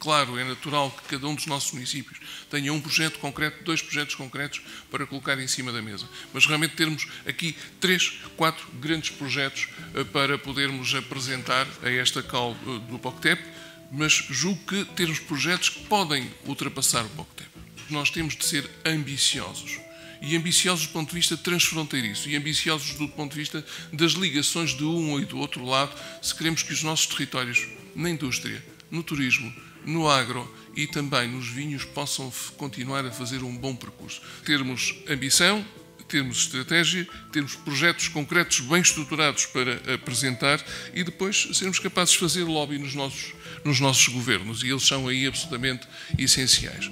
claro, é natural que cada um dos nossos municípios tenha um projeto concreto, dois projetos concretos para colocar em cima da mesa. Mas realmente termos aqui três, quatro grandes projetos eh, para podermos apresentar a esta cal eh, do POCTEP, mas julgo que termos projetos que podem ultrapassar o POCTEP. Nós temos de ser ambiciosos e ambiciosos do ponto de vista transfronteiriço e ambiciosos do ponto de vista das ligações de um e do outro lado, se queremos que os nossos territórios, na indústria, no turismo, no agro e também nos vinhos, possam continuar a fazer um bom percurso. Termos ambição, termos estratégia, termos projetos concretos bem estruturados para apresentar e depois sermos capazes de fazer lobby nos nossos, nos nossos governos. E eles são aí absolutamente essenciais.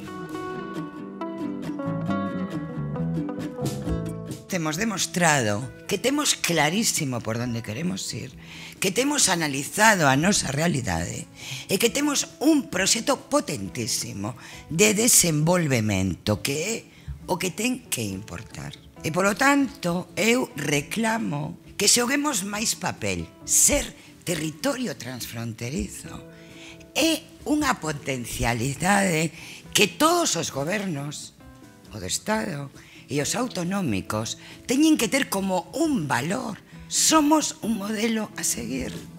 temos demostrado que temos clarísimo por onde queremos ir, que temos analizado a nosa realidade e que temos un proxecto potentísimo de desenvolvemento que é o que ten que importar. E polo tanto, eu reclamo que xoguemos máis papel, ser territorio transfronterizo. É unha potencialidade que todos os gobernos o do Estado e os autonómicos teñen que ter como un valor. Somos un modelo a seguir.